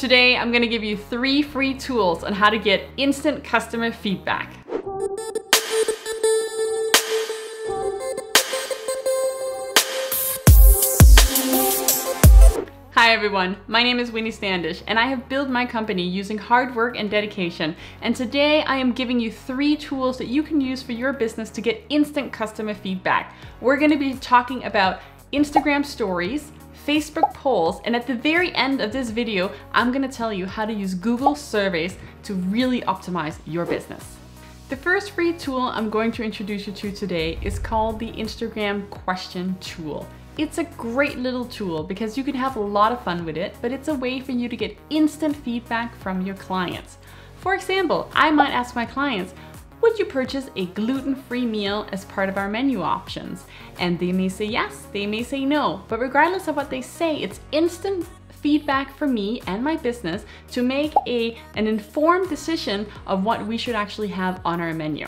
Today, I'm gonna give you three free tools on how to get instant customer feedback. Hi everyone, my name is Winnie Standish and I have built my company using hard work and dedication. And today I am giving you three tools that you can use for your business to get instant customer feedback. We're gonna be talking about Instagram stories, Facebook polls, and at the very end of this video, I'm gonna tell you how to use Google surveys to really optimize your business. The first free tool I'm going to introduce you to today is called the Instagram question tool. It's a great little tool because you can have a lot of fun with it, but it's a way for you to get instant feedback from your clients. For example, I might ask my clients, would you purchase a gluten-free meal as part of our menu options? And they may say yes, they may say no, but regardless of what they say, it's instant feedback for me and my business to make a, an informed decision of what we should actually have on our menu.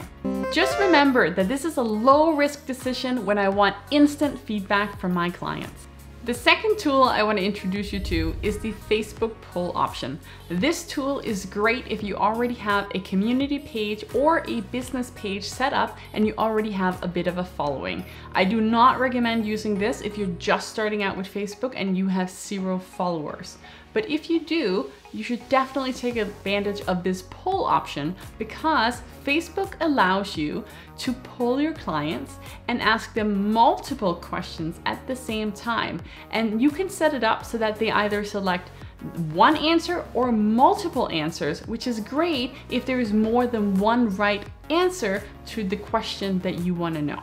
Just remember that this is a low risk decision when I want instant feedback from my clients. The second tool I want to introduce you to is the Facebook poll option. This tool is great if you already have a community page or a business page set up and you already have a bit of a following. I do not recommend using this if you're just starting out with Facebook and you have zero followers. But if you do, you should definitely take advantage of this poll option because Facebook allows you to poll your clients and ask them multiple questions at the same time. And you can set it up so that they either select one answer or multiple answers, which is great if there is more than one right answer to the question that you want to know.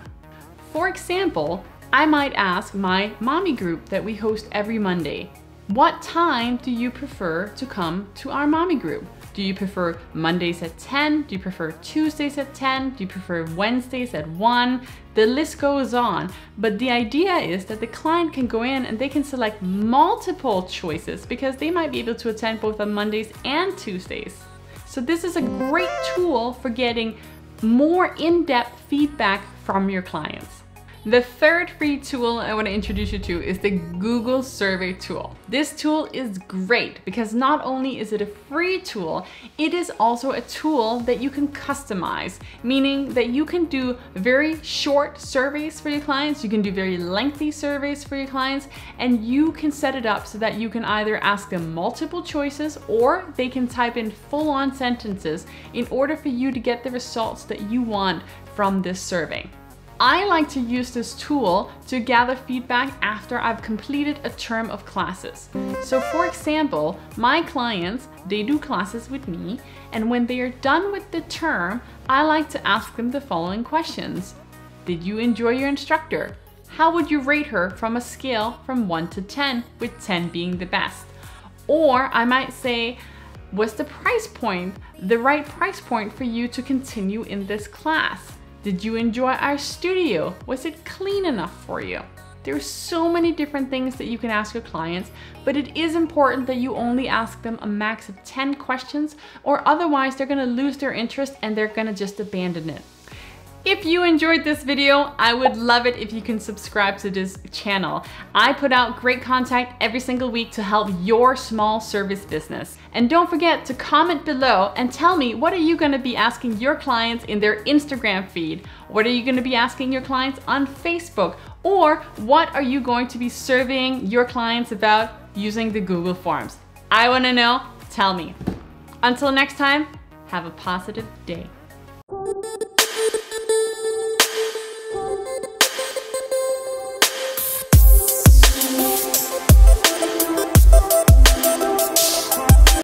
For example, I might ask my mommy group that we host every Monday, what time do you prefer to come to our mommy group? Do you prefer Mondays at 10? Do you prefer Tuesdays at 10? Do you prefer Wednesdays at 1? The list goes on. But the idea is that the client can go in and they can select multiple choices because they might be able to attend both on Mondays and Tuesdays. So this is a great tool for getting more in-depth feedback from your clients. The third free tool I want to introduce you to is the Google Survey tool. This tool is great because not only is it a free tool, it is also a tool that you can customize, meaning that you can do very short surveys for your clients, you can do very lengthy surveys for your clients, and you can set it up so that you can either ask them multiple choices or they can type in full-on sentences in order for you to get the results that you want from this survey. I like to use this tool to gather feedback after I've completed a term of classes. So for example, my clients, they do classes with me, and when they are done with the term, I like to ask them the following questions. Did you enjoy your instructor? How would you rate her from a scale from 1 to 10, with 10 being the best? Or I might say, was the price point the right price point for you to continue in this class? Did you enjoy our studio? Was it clean enough for you? There's so many different things that you can ask your clients, but it is important that you only ask them a max of 10 questions or otherwise they're gonna lose their interest and they're gonna just abandon it. If you enjoyed this video, I would love it if you can subscribe to this channel. I put out great content every single week to help your small service business. And don't forget to comment below and tell me what are you gonna be asking your clients in their Instagram feed? What are you gonna be asking your clients on Facebook? Or what are you going to be surveying your clients about using the Google Forms? I wanna know, tell me. Until next time, have a positive day.